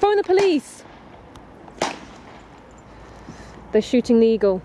Phone the police! They're shooting the eagle.